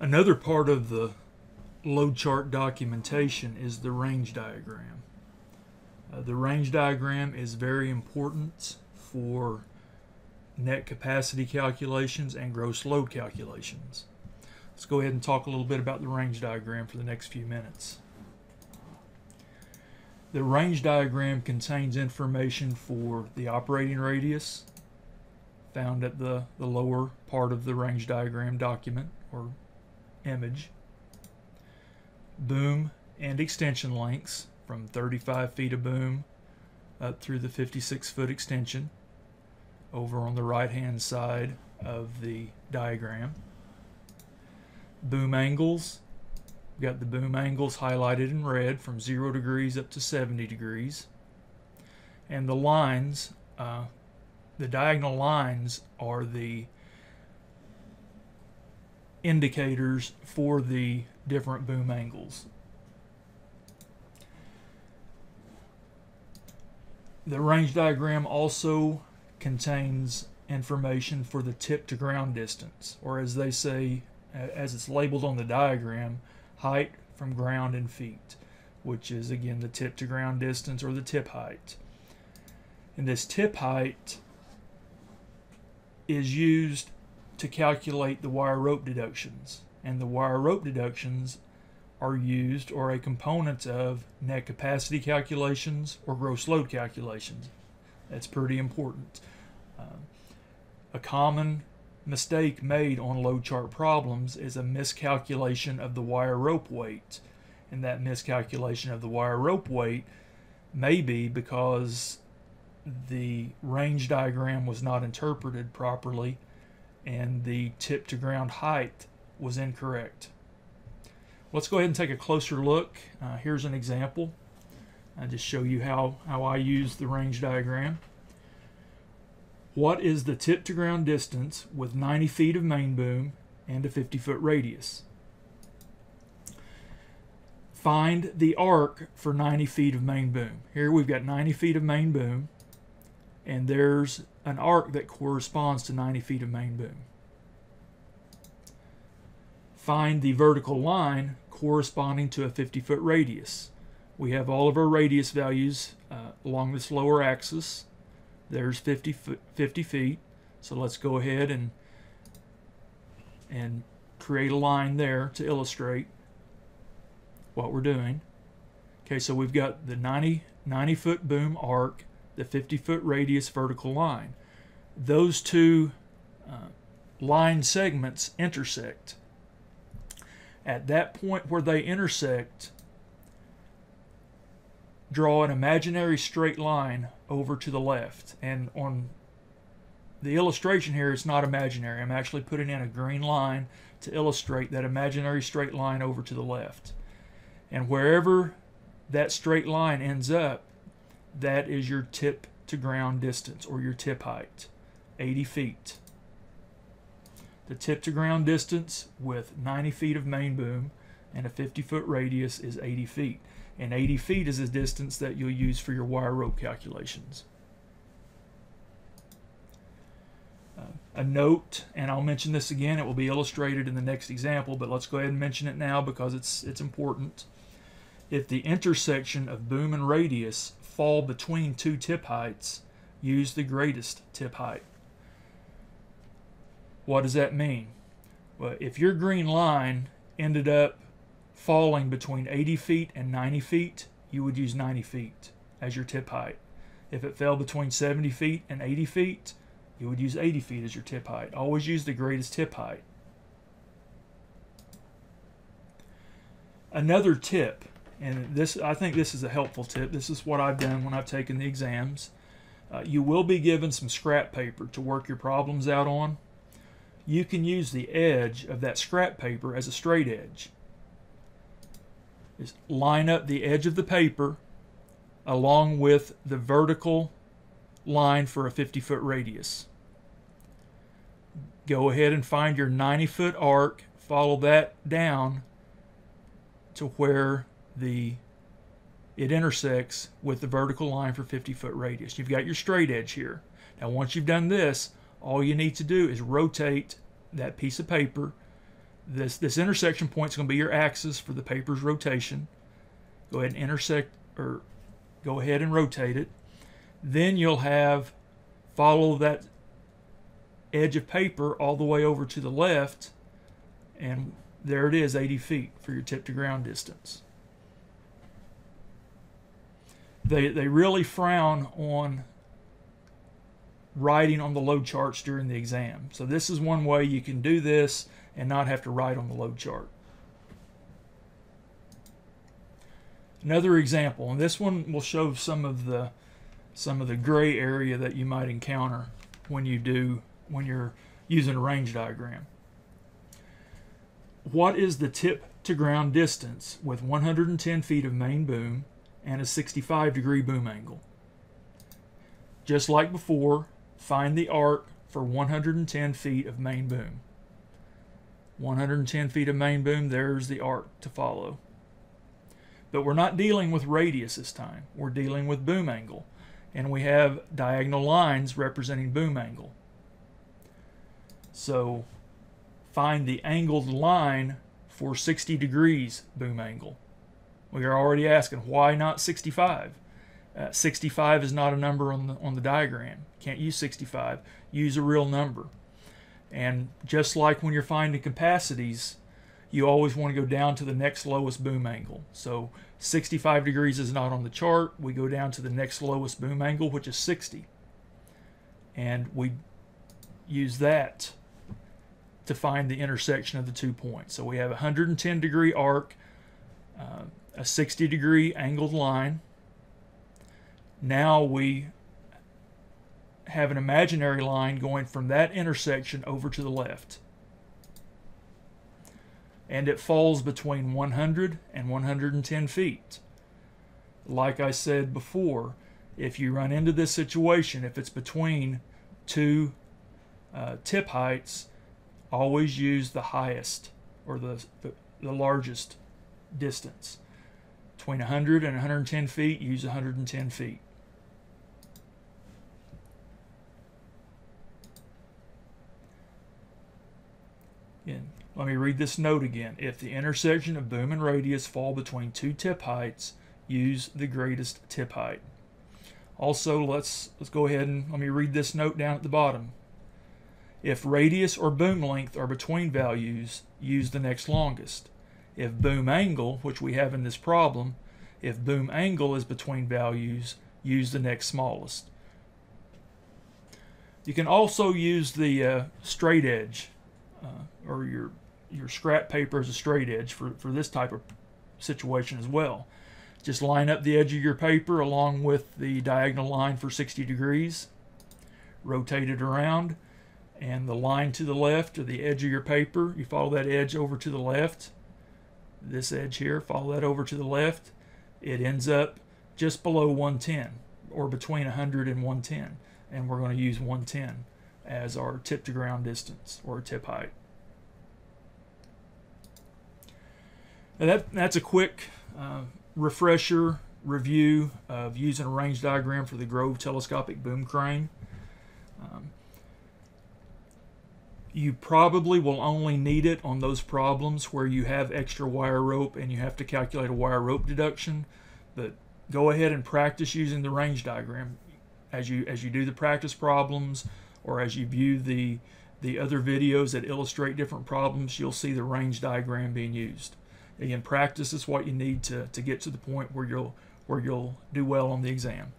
Another part of the load chart documentation is the range diagram. Uh, the range diagram is very important for net capacity calculations and gross load calculations. Let's go ahead and talk a little bit about the range diagram for the next few minutes. The range diagram contains information for the operating radius found at the, the lower part of the range diagram document or image, boom and extension lengths from 35 feet of boom up through the 56 foot extension over on the right hand side of the diagram. Boom angles, we've got the boom angles highlighted in red from 0 degrees up to 70 degrees. And the lines, uh, the diagonal lines are the indicators for the different boom angles. The range diagram also contains information for the tip to ground distance, or as they say, as it's labeled on the diagram, height from ground in feet, which is again the tip to ground distance or the tip height. And this tip height is used to calculate the wire rope deductions. And the wire rope deductions are used or a component of net capacity calculations or gross load calculations. That's pretty important. Uh, a common mistake made on load chart problems is a miscalculation of the wire rope weight. And that miscalculation of the wire rope weight may be because the range diagram was not interpreted properly and the tip to ground height was incorrect. Let's go ahead and take a closer look. Uh, here's an example. I just show you how, how I use the range diagram. What is the tip to ground distance with 90 feet of main boom and a 50 foot radius? Find the arc for 90 feet of main boom. Here we've got 90 feet of main boom and there's an arc that corresponds to 90 feet of main boom. Find the vertical line corresponding to a 50 foot radius. We have all of our radius values uh, along this lower axis. There's 50, 50 feet. So let's go ahead and, and create a line there to illustrate what we're doing. Okay, so we've got the 90, 90 foot boom arc the 50 foot radius vertical line. Those two uh, line segments intersect. At that point where they intersect, draw an imaginary straight line over to the left. And on the illustration here, it's not imaginary. I'm actually putting in a green line to illustrate that imaginary straight line over to the left. And wherever that straight line ends up, that is your tip to ground distance or your tip height 80 feet. The tip to ground distance with 90 feet of main boom and a 50 foot radius is 80 feet. And 80 feet is the distance that you'll use for your wire rope calculations. Uh, a note, and I'll mention this again, it will be illustrated in the next example, but let's go ahead and mention it now because it's, it's important. If the intersection of boom and radius fall between two tip heights, use the greatest tip height. What does that mean? Well, if your green line ended up falling between 80 feet and 90 feet, you would use 90 feet as your tip height. If it fell between 70 feet and 80 feet, you would use 80 feet as your tip height. Always use the greatest tip height. Another tip and this I think this is a helpful tip. This is what I've done when I've taken the exams. Uh, you will be given some scrap paper to work your problems out on. You can use the edge of that scrap paper as a straight edge. Just line up the edge of the paper along with the vertical line for a 50 foot radius. Go ahead and find your 90 foot arc, follow that down to where the it intersects with the vertical line for 50 foot radius. You've got your straight edge here. Now once you've done this, all you need to do is rotate that piece of paper this this intersection point is going to be your axis for the paper's rotation. Go ahead and intersect or go ahead and rotate it. Then you'll have follow that edge of paper all the way over to the left and there it is 80 feet for your tip to ground distance. They, they really frown on writing on the load charts during the exam. So this is one way you can do this and not have to write on the load chart. Another example, and this one will show some of the some of the gray area that you might encounter when you do when you're using a range diagram. What is the tip to ground distance with 110 feet of main boom and a 65 degree boom angle? Just like before, find the arc for 110 feet of main boom. 110 feet of main boom, there's the arc to follow. But we're not dealing with radius this time. We're dealing with boom angle. And we have diagonal lines representing boom angle. So find the angled line for 60 degrees boom angle. We are already asking why not 65? Uh, 65 is not a number on the on the diagram. Can't use 65. Use a real number. And just like when you're finding capacities, you always want to go down to the next lowest boom angle. So 65 degrees is not on the chart. We go down to the next lowest boom angle, which is 60. And we use that to find the intersection of the two points. So we have a 110 degree arc, uh, a 60 degree angled line. Now we have an imaginary line going from that intersection over to the left. And it falls between 100 and 110 feet. Like I said before, if you run into this situation, if it's between two uh, tip heights, always use the highest or the, the, the largest distance. Between 100 and 110 feet, use 110 feet. Again, let me read this note again. If the intersection of boom and radius fall between two tip heights, use the greatest tip height. Also, let's let's go ahead and let me read this note down at the bottom. If radius or boom length are between values, use the next longest. If boom angle, which we have in this problem, if boom angle is between values, use the next smallest. You can also use the uh, straight edge uh, or your your scrap paper as a straight edge for, for this type of situation as well. Just line up the edge of your paper along with the diagonal line for 60 degrees, rotate it around, and the line to the left or the edge of your paper, you follow that edge over to the left. This edge here, follow that over to the left. It ends up just below 110 or between 100 and 110. And we're going to use 110 as our tip to ground distance or tip height. That, that's a quick uh, refresher review of using a range diagram for the Grove telescopic boom crane. Um, you probably will only need it on those problems where you have extra wire rope and you have to calculate a wire rope deduction. But go ahead and practice using the range diagram as you as you do the practice problems or as you view the the other videos that illustrate different problems, you'll see the range diagram being used. Again, practice is what you need to, to get to the point where you'll where you'll do well on the exam.